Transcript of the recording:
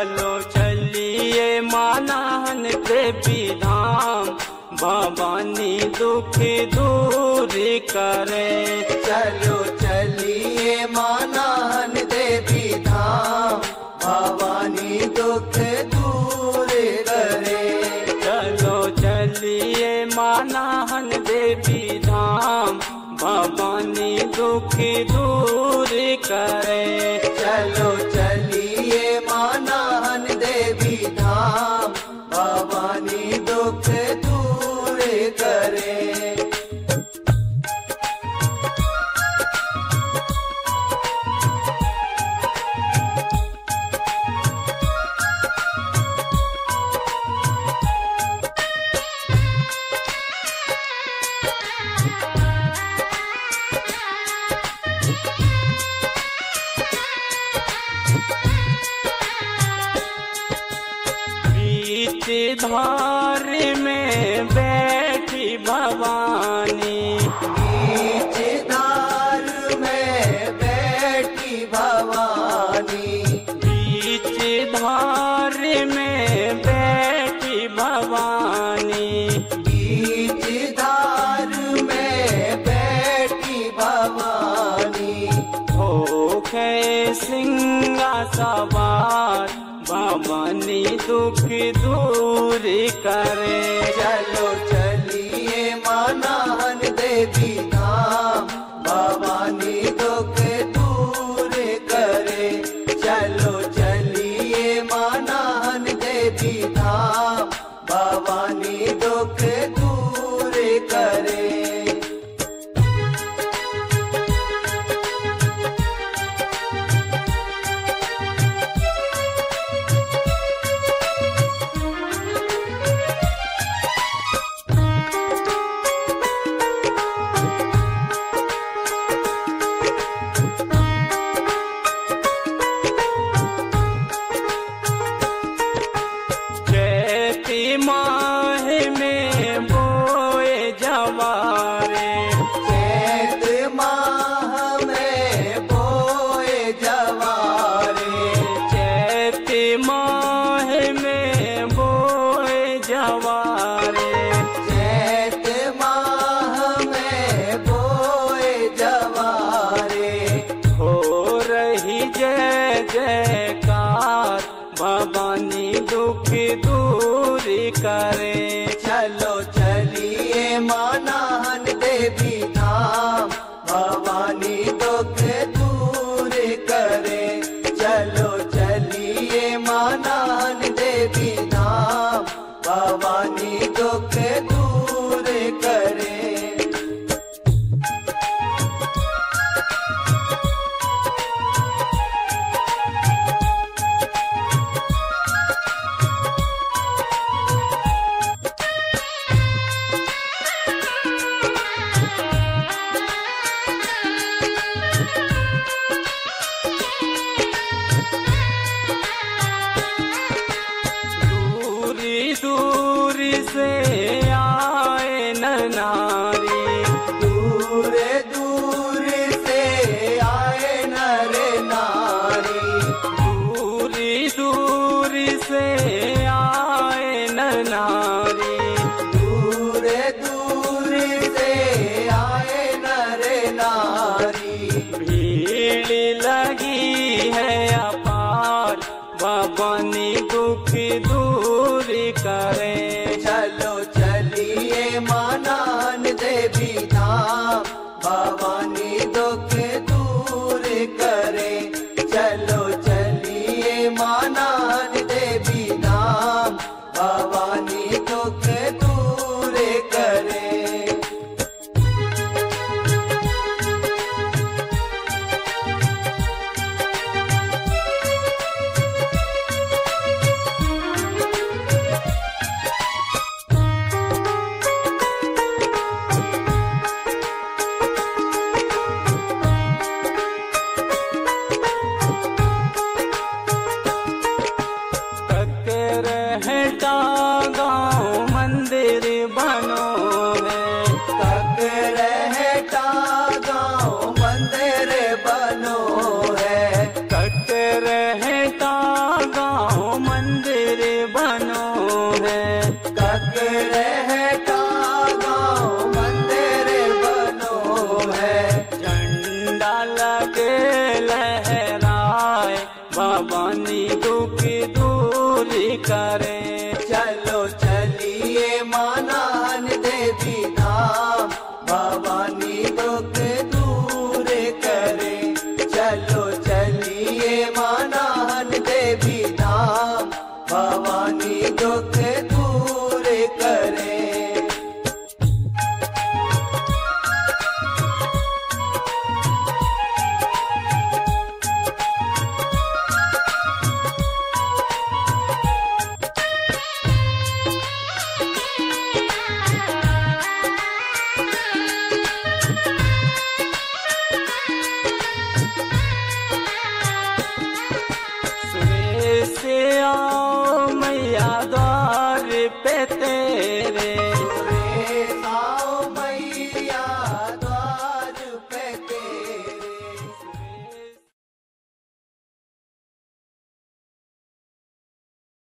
चलो चलिए मानान देवी धाम। भवानी दुख दूर करे। चलो चलिए मानान देवी धाम। भवानी दुख दूर करे। चलो चलिए मानहन देवी धाम। भवानी दुख दूर करे। चलो चलिए धार में बैठी भवानी। बीच धार में बैठी भवानी। बीच धार में बैठी भवानी। बीच धार में बैठी भवानी। हो खे सिंगा सवार भवानी दुख दूर करे। चलो चलिए मानान देवी। जयकार भवानी दुख दूर करे। दूरी से आए न नारी। दूर दूर से आए नर नारी। दूरी दूरी से आए न नारी। दूर दूर से आए नर नारी। भीड़ लगी है अपार। भवानी दुख दूर करे। करे नींदों के दो लेकर चलो चलिए माना।